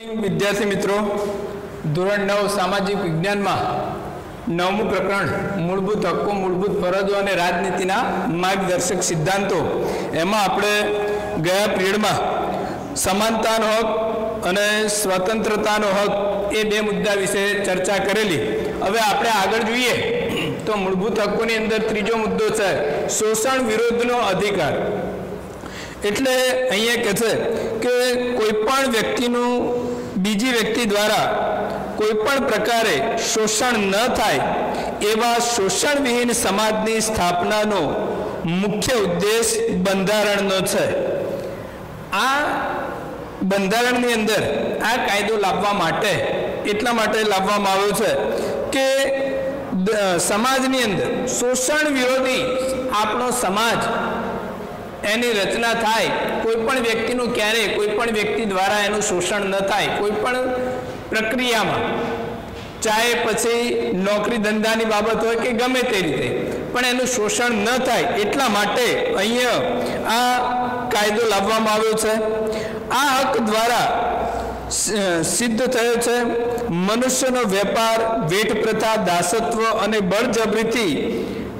વિદ્યાર્થી મિત્રો, ધોરણ નવ, સામાજિક વિજ્ઞાનમાં નવમું પ્રકરણ, મૂળભૂત હક્કો, મૂળભૂત ફરજો અને રાજનીતિના માર્ગદર્શક સિદ્ધાંતો. એમાં આપણે ગયા પીરિયડમાં સમાનતાનો હક અને સ્વતંત્રતાનો હક એ બે મુદ્દા વિશે ચર્ચા કરેલી. હવે આપણે આગળ જોઈએ તો મૂળભૂત હક્કોની અંદર ત્રીજો મુદ્દો છે, શોષણ વિરોધનો અધિકાર. એટલે અહીંયા કહે છે કે કોઈ પણ વ્યક્તિનું બીજી વ્યક્તિ દ્વારા કોઈ પણ પ્રકારે શોષણ ન થાય એવા શોષણ વિહીન સમાજની સ્થાપનાનો મુખ્ય ઉદ્દેશ બંધારણનો છે. આ બંધારણની અંદર આ કાયદો લાવવા માટે, એટલા માટે લાવવામાં આવ્યો છે કે સમાજની અંદર શોષણ વિરોધી આપણો સમાજ એની રચના થાય, કોઈ પણ વ્યક્તિનું ક્યારેય કોઈ પણ વ્યક્તિ દ્વારા એનું શોષણ ન થાય, કોઈ પણ પ્રક્રિયામાં, ચાહે પછી નોકરી ધંધાની બાબત હોય કે ગમે તે રીતે, પણ એનું શોષણ ન થાય, એટલા માટે અહીંયા આ કાયદો લાવવામાં આવ્યો છે. આ હક દ્વારા સિદ્ધ થયો છે, મનુષ્યનો વેપાર વેઠ પ્રથા દાસત્વ અને બળજબરીથી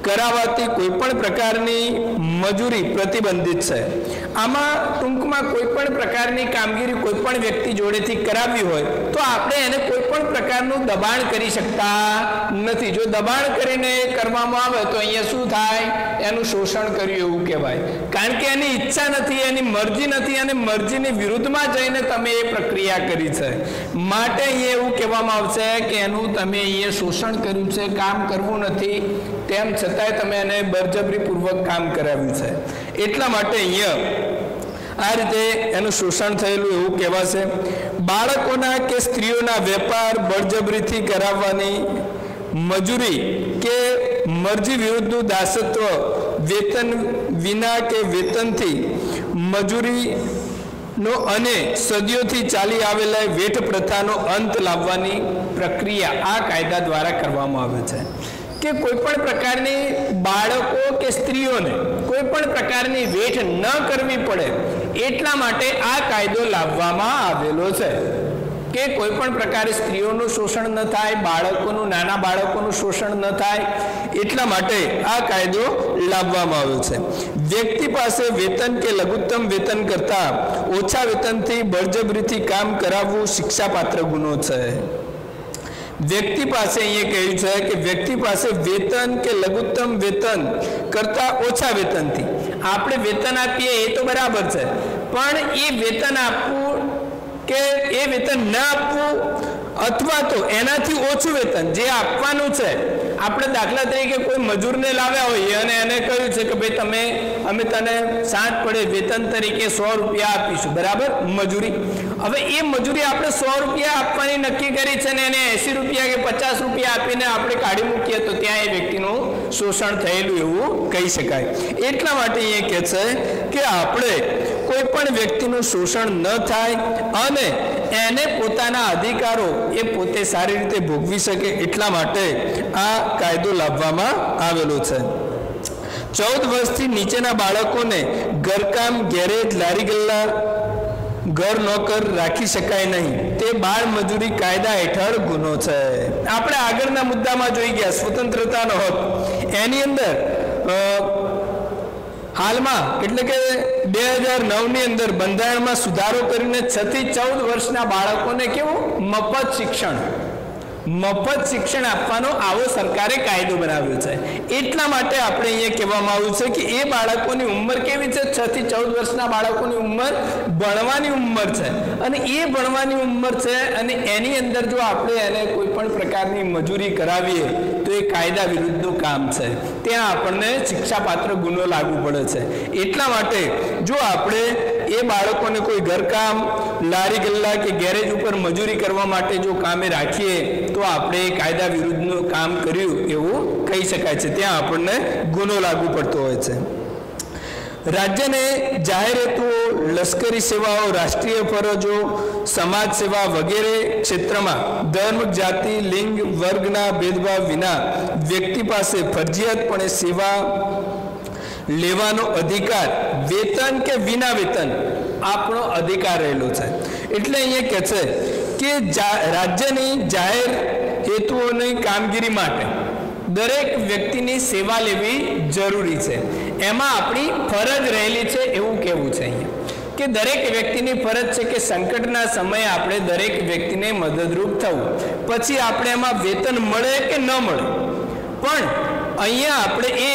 કરાવાતી કોઈ પણ પ્રકારની મજૂરી પ્રતિબંધિત છે. આમાં ટૂંકમાં કોઈ પણ પ્રકારની કામગીરી કોઈ પણ વ્યક્તિ જોડેથી કરાવવી હોય, તો આપણે એને કોઈ પણ પ્રકારનું દબાણ કરી શકતા નથી. જો દબાણ કરીને કરવામાં આવે, તો અહીંયા શું થાય? એનું શોષણ કર્યું એવું કહેવાય. કારણ કે એની ઈચ્છા નથી, એની મરજી નથી, અને મરજીની વિરુદ્ધમાં જઈને તમે એ પ્રક્રિયા કરી છે. માટે અહીંયા એવું કહેવામાં આવશે કે એનું તમે અહીંયા શોષણ કર્યું છે, કામ કરવું નથી. તેમ છતાંય તમે એને બળજબરીપૂર્વક કામ કરાવ્યું છે. એટલા માટે અહીંયા આ રીતે એનું શોષણ થયેલું એવું કહેવાશે. બાળકોના કે સ્ત્રીઓના વેપાર બળજબરીથી કરાવવાની મજૂરી કે મરજી વિરુદ્ધનું દાસત્વ વેતન વિના કે વેતનથી મજૂરીનો અને સદીઓથી ચાલી આવેલા વેઠ પ્રથાનો અંત લાવવાની પ્રક્રિયા આ કાયદા દ્વારા કરવામાં આવે છે. કે કોઈ પણ પ્રકારની બાળકો કે સ્ત્રીઓને કોઈ પણ પ્રકારની વેઠ ન કરવી પડે એટલા માટે આ કાયદો લાવવામાં આવેલો છે. કે કોઈ પણ પ્રકારે સ્ત્રીઓનું શોષણ ન થાય, બાળકોનું, નાના બાળકોનું શોષણ ન થાય, એટલા માટે આ કાયદો લાવવામાં આવ્યો છે. વ્યક્તિ પાસે વેતન કે લઘુત્તમ વેતન કરતા ઓછા વેતનથી બળજબરીથી કામ કરાવવું શિક્ષાપાત્ર ગુનો છે. વ્યક્તિ પાસે અહીંયા કહ્યું છે કે વ્યક્તિ પાસે વેતન કે લઘુત્તમ વેતન કરતા ઓછા વેતનથી. આપણે વેતન આપીએ એ તો બરાબર છે. પણ એ વેતન આપવું કે એ વેતન ન આપવું અથવા તો એનાથી ઓછું વેતન જે આપવાનું છે. આપણે દાખલા તરીકે કોઈ મજૂરને લાવ્યા હોઈએ અને એને કહ્યું છે કે ભાઈ તમે અમે તને સાત પડે વેતન તરીકે સો રૂપિયા આપીશું, બરાબર? મજૂરી. હવે એ મજૂરી આપણે સો રૂપિયા આપવાની નક્કી કરી છે ને એને એંસી રૂપિયા કે પચાસ રૂપિયા આપીને આપણે કાઢી મૂકીએ તો ત્યાં એ વ્યક્તિનું શોષણ થયેલું એવું કહી શકાય. એટલા માટે એ કહે છે કે આપણે કોઈ પણ વ્યક્તિનું શોષણ ન થાય અને એને પોતાના અધિકારો એ પોતે સારી રીતે ભોગવી શકે એટલા માટે આ કાયદો લાવવામાં આવેલો છે. ચૌદ વર્ષથી નીચેના બાળકોને ઘરકામ, ગેરેજ, લારી ગલ્લા, ઘર નોકર રાખી શકાય નહીં. તે બાળ મજૂરી કાયદા હેઠળ ગુનો છે. આપણે આગળના મુદ્દામાં જોઈ ગયા, સ્વતંત્રતાનો હક. એની અંદર હાલમાં, એટલે કે બે હજાર નવની અંદર બંધારણમાં સુધારો કરીને છથી ચૌદ વર્ષના બાળકોને કેવું? મફત શિક્ષણ. મફત શિક્ષણ આપવાનો આવો સરકારે કાયદો બનાવ્યો છે. એટલા માટે આપણે અહીંયા કહેવામાં આવ્યું છે કે એ બાળકોની ઉંમર કેવી છે? છ થી ચૌદ વર્ષના બાળકોની ઉંમર ભણવાની ઉંમર છે. અને એ ભણવાની ઉંમર છે અને એની અંદર જો આપણે એને કોઈ પણ પ્રકારની મજૂરી કરાવીએ તો એ કાયદા વિરુદ્ધનું કામ છે. ત્યાં આપણને શિક્ષાપાત્ર ગુનો લાગુ પડે છે. એટલા માટે જો આપણે એ બાળકોને કોઈ ઘરકામ, લારી ગલ્લા કે ગેરેજ ઉપર મજૂરી કરવા માટે જો કામે રાખીએ, તો આપણે એ કાયદા વિરુદ્ધનું કામ કર્યું એવું કહી શકાય છે. ત્યાં આપણને ગુનો લાગુ પડતો હોય છે. રાજ્યને જાહેર હેતુઓ, લશ્કરી સેવાઓ, રાષ્ટ્રીય ફરજો, સમાજ સેવા વગેરે ક્ષેત્રમાં ધર્મ, જાતિ, લિંગ વર્ગના ભેદભાવ વિના વ્યક્તિ પાસે ફરજિયાતપણે સેવા લેવાનો અધિકાર, વેતન કે વિના વેતન આપણો અધિકાર રહેલો છે. એટલે અહીંયા કહે છે કે રાજ્યની જાહેર હેતુઓની કામગીરી માટે દરેક વ્યક્તિની સેવા લેવી જરૂરી છે. એમાં આપણી ફરજ રહેલી છે એવું કહેવું છે અહીંયા. કે દરેક વ્યક્તિની ફરજ છે કે સંકટના સમયે આપણે દરેક વ્યક્તિને મદદરૂપ થવું. પછી આપણે એમાં વેતન મળે કે ન મળે. પણ અહીંયા આપણે એ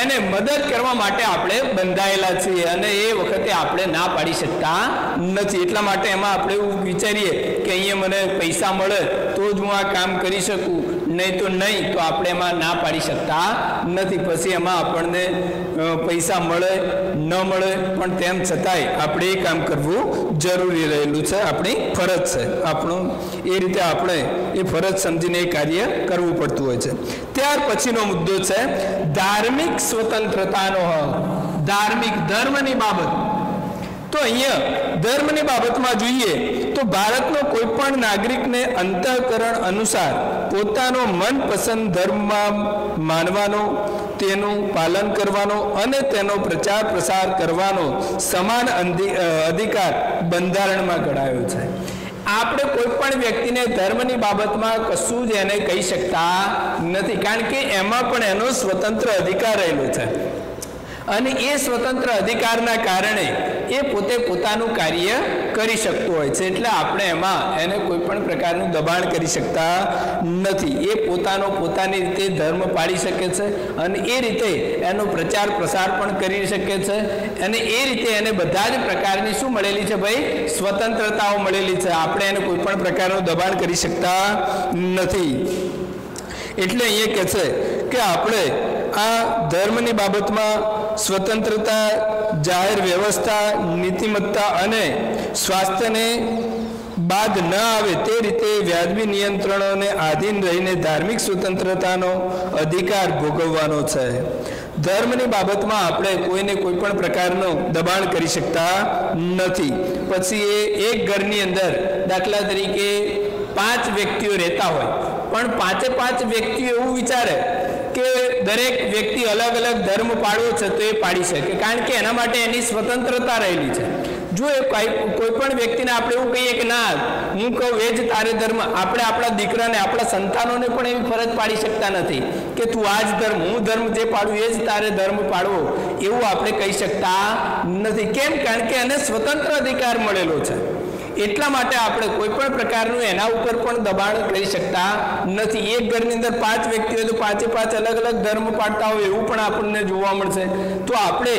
એને મદદ કરવા માટે આપણે બંધાયેલા છીએ અને એ વખતે આપણે ના પાડી શકતા નથી. એટલા માટે એમાં આપણે એવું વિચારીએ કે અહીંયા મને પૈસા મળે તો જ હું આ કામ કરી શકું. નહીં તો નહીં તો આપણે એમાં ના પાડી શકતા નથી. પછી એમાં આપણને પૈસા મળે, ન મળે, પણ તેમ છતાંય આપણે એ કામ કરવું જરૂરી રહેલું છે. આપણી ફરજ છે. આપણું, એ રીતે આપણે એ ફરજ સમજીને એ કાર્ય કરવું પડતું હોય છે. ત્યાર પછીનો મુદ્દો છે, ધાર્મિક સ્વતંત્રતાનો હક, ધાર્મિક ધર્મની બાબત. તો અહીંયા ધર્મની બાબતમાં જોઈએ તો ભારતનો કોઈ પણ નાગરિકને અંતઃકરણ અનુસાર પોતાનો મનપસંદ ધર્મમાં માનવાનો, તેનું પાલન કરવાનો અને તેનો પ્રચાર પ્રસાર કરવાનો સમાન અંધિ- અધિકાર બંધારણમાં ગણાયો છે. આપણે કોઈ પણ વ્યક્તિને ધર્મની બાબતમાં કશું જ એને કહી શકતા નથી, કારણ કે એમાં પણ એનો સ્વતંત્ર અધિકાર રહેલો છે. અને એ સ્વતંત્ર અધિકારના કારણે એ પોતે પોતાનું કાર્ય કરી શકતો હોય છે. એટલે આપણે એમાં એને કોઈ પણ પ્રકારનું દબાણ કરી શકતા નથી. એ પોતાનો પોતાની રીતે ધર્મ પાડી શકે છે અને એ રીતે એનો પ્રચાર પ્રસાર પણ કરી શકે છે. અને એ રીતે એને બધા જ પ્રકારની શું મળેલી છે ભાઈ? સ્વતંત્રતાઓ મળેલી છે. આપણે એને કોઈ પણ પ્રકારનું દબાણ કરી શકતા નથી. એટલે અહીંયા કહે છે કે આપણે આ ધર્મની બાબતમાં સ્વતંત્રતા, જાહેર વ્યવસ્થા, નીતિમત્તા અને સ્વાસ્થ્યને બાદ ન આવે તે રીતે વ્યાજબી નિયંત્રણોને આધીન રહીને ધાર્મિક સ્વતંત્રતાનો અધિકાર ભોગવવાનો છે. ધર્મની બાબતમાં આપણે કોઈને કોઈ પણ પ્રકારનું દબાણ કરી શકતા નથી. પછી એ એક ઘરની અંદર દાખલા તરીકે પાંચ વ્યક્તિઓ રહેતા હોય, પણ પાંચે પાંચ વ્યક્તિઓ એવું વિચારે કે દરેક વ્યક્તિ અલગ અલગ ધર્મ પાડવો છે તો એ પાડી શકે. કારણ કે એના માટે એની સ્વતંત્રતા રહેલી છે. જો એ કોઈ પણ વ્યક્તિને આપણે એવું કહીએ કે ના, હું કહું એ જ તારે ધર્મ, આપણે આપણા દીકરાને, આપણા સંતાનોને પણ એવી ફરજ પાડી શકતા નથી કે તું આ જ ધર્મ, હું ધર્મ જે પાડું એ જ તારે ધર્મ પાડવો. એવું આપણે કહી શકતા નથી. કેમ? કારણ કે એને સ્વતંત્ર અધિકાર મળેલો છે. એટલા માટે આપણે કોઈ પણ પ્રકારનું એના ઉપર પણ દબાણ કરી શકતા નથી. એક ઘરની અંદર પાંચ વ્યક્તિ હોય તો પાંચે પાંચ અલગ અલગ ધર્મ પાડતા હોય એવું પણ આપણને જોવા મળશે. તો આપણે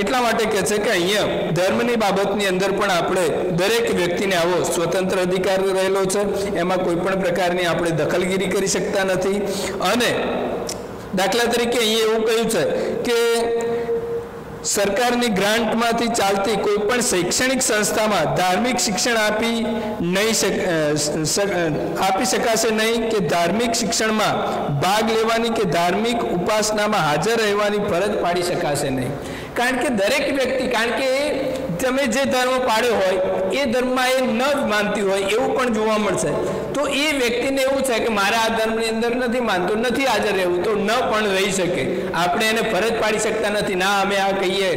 એટલા માટે કહે છે કે અહીંયા ધર્મની બાબતની અંદર પણ આપણે દરેક વ્યક્તિને આવો સ્વતંત્ર અધિકાર રહેલો છે. એમાં કોઈ પણ પ્રકારની આપણે દખલગીરી કરી શકતા નથી. અને દાખલા તરીકે અહીંયા એવું કહ્યું છે કે સરકારની ગ્રાન્ટમાંથી ચાલતી કોઈ પણ શૈક્ષણિક સંસ્થામાં ધાર્મિક શિક્ષણ આપી નહીં આપી શકાશે નહીં કે ધાર્મિક શિક્ષણમાં ભાગ લેવાની કે ધાર્મિક ઉપાસનામાં હાજર રહેવાની ફરજ પાડી શકાશે નહીં. કારણ કે દરેક વ્યક્તિ, કારણ કે તમે જે ધર્મ પાડ્યો હોય એ ધર્મમાં એ ન જ માનતી હોય એવું પણ જોવા મળશે. તો એ વ્યક્તિને એવું છે કે મારા આ ધર્મની અંદર નથી માનતો, નથી હાજર રહેવું, તો ન પણ રહી શકે. આપણે એને ફરજ પાડી શકતા નથી. ના, અમે આ કહીએ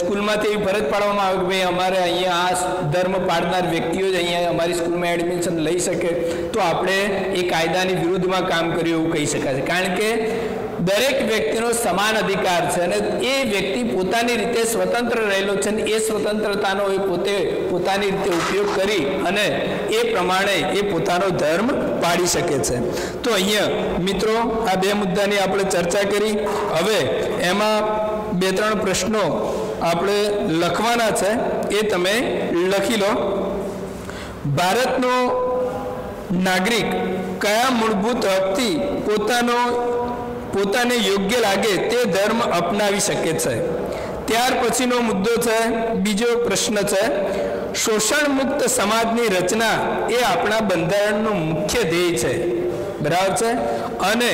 સ્કૂલમાંથી એવી ફરજ પાડવામાં આવે કે ભાઈ, અમારે અહીંયા આ ધર્મ પાડનાર વ્યક્તિઓ જ અહીંયા અમારી સ્કૂલમાં એડમિશન લઈ શકે. તો આપણે એ કાયદાની વિરુદ્ધમાં કામ કર્યું એવું કહી શકાશે કારણ કે દરેક વ્યક્તિનો સમાન અધિકાર છે અને એ વ્યક્તિ પોતાની રીતે સ્વતંત્ર રહેલો છે અને એ સ્વતંત્રતાનો એ પોતે પોતાની રીતે ઉપયોગ કરી અને એ પ્રમાણે એ પોતાનો ધર્મ પાડી શકે છે. તો અહીંયા મિત્રો આ બે મુદ્દાની આપણે ચર્ચા કરી. હવે એમાં બે ત્રણ પ્રશ્નો આપણે લખવાના છે. એ તમે લખી લો. ભારતનો નાગરિક કયા મૂળભૂત હકથી પોતાનો પોતાને યોગ્ય લાગે તે ધર્મ અપનાવી શકે છે. ત્યાર પછીનો મુદ્દો છે, બીજો પ્રશ્ન છે શોષણ મુક્ત સમાજની રચના એ આપણા બંધારણનો મુખ્ય ધ્યેય છે. બરાબર છે? અને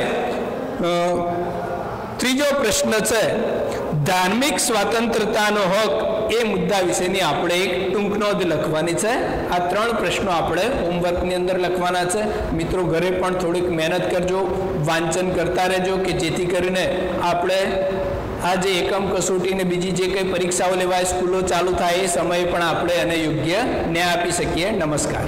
ત્રીજો પ્રશ્ન છે, ધાર્મિક સ્વાતંત્રતાનો હક એ મુદ્દા વિશેની આપણે એક ટૂંક નોંધ લખવાની છે. આ ત્રણ પ્રશ્નો આપણે હોમવર્કની અંદર લખવાના છે. મિત્રો, ઘરે પણ થોડીક મહેનત કરજો. વાંચન કરતા રહેજો કે જેથી કરીને આપણે આ જે એકમ કસોટી ને બીજી જે કંઈ પરીક્ષાઓ લેવાય, સ્કૂલો ચાલુ થાય એ સમયે પણ આપણે એને યોગ્ય ન્યાય આપી શકીએ. નમસ્કાર.